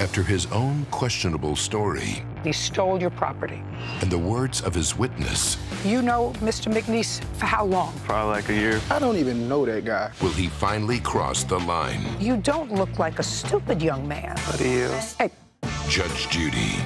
after his own questionable story He stole your property. and the words of his witness, You know Mr. McNeese for how long? Probably like a year. I don't even know that guy. will he finally cross the line? You don't look like a stupid young man. But he is. Hey, Judge Judy,